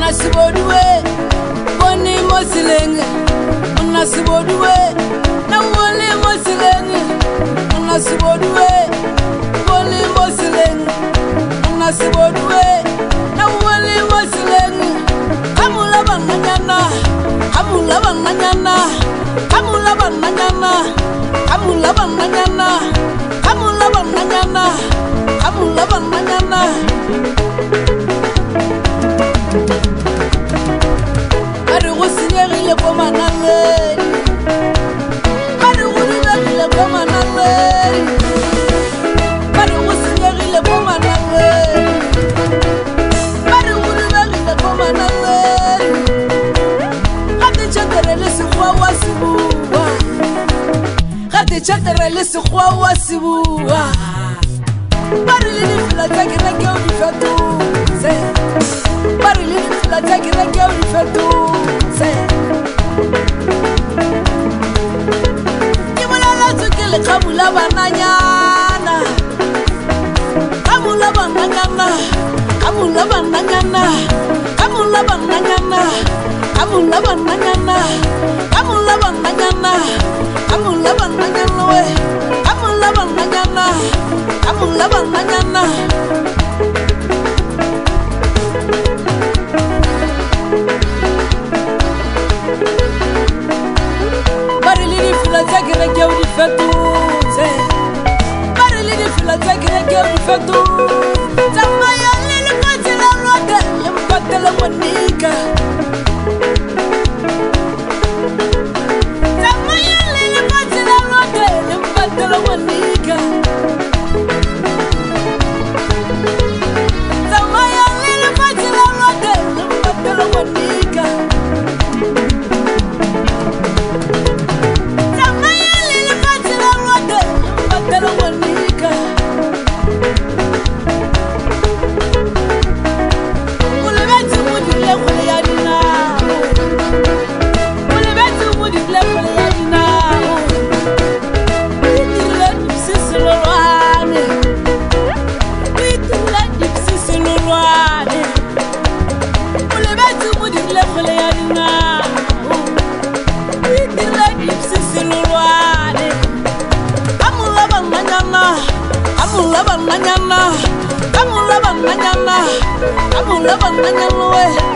nasiboduwe koni mosilenge nasiboduwe nasiboduwe woli mosileng nasiboduwe na woli mosileng kamula bananyana kamula bananyana kamula bananyana kamula bananyana ke chatera le sekgowa wa sebua ba re le difela tsa kerekeo difetose ba re le difela tsa kerekeo difetose ke molaletswe ke lekgamula bananyana kgamula bananyana kgamula bananyana kgamula bananyana kgamula bananyana kgamula bananyana amul laban mañana we amul laban mañana amul laban mañana bari li di fula jagre gew di fetu bari li di fula jagre gew di fetu Uh, amulaba nanyama, amulaba nanyama, amulaba nanyama, amulaba nanyama,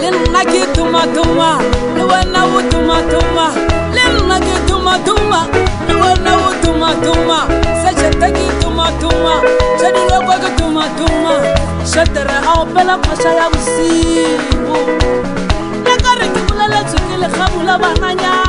linnaki tuma tuma ni wanawu tuma tuma linnaki tuma tuma ni wanawu tuma tuma sajataki tuma tuma jadilobaki tuma tuma shatara aw bɛla masalabu siibu nakarikibulala tukili kabulaba nanya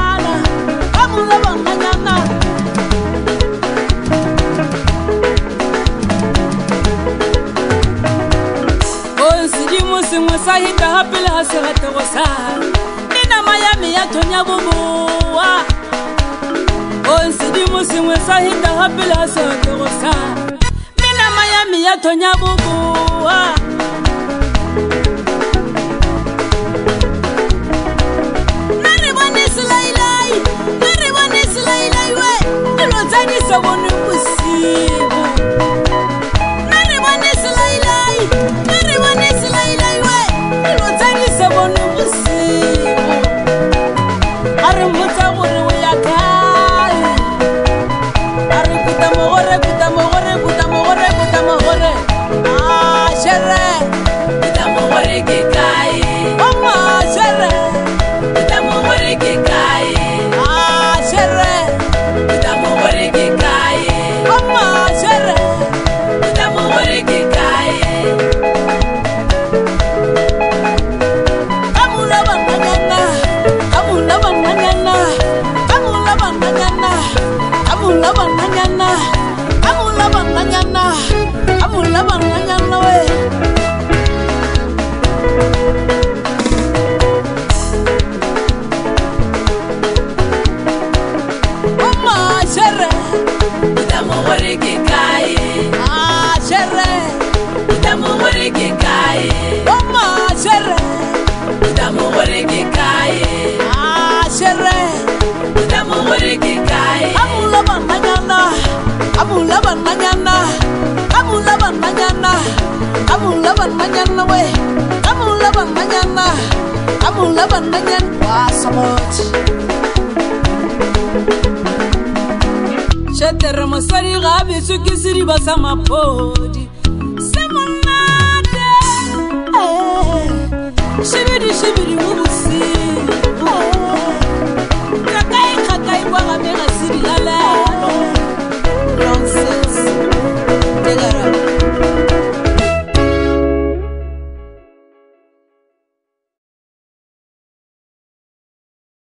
sengwe sa hinda gapele ga se rate go sala e nama ya me ya thon ya boboa on sedimo sengwe sa hinda gapele ga se rate go sala me nama ya me ya thon ya boboa laban mañana, kamu laban mañana, kamu laban mañana weh, kamu laban mañana, kamu laban mañana wah samot. Shatter masari gabi suki siri basama podi, semonade, eh. shibiri shibiri mubusi.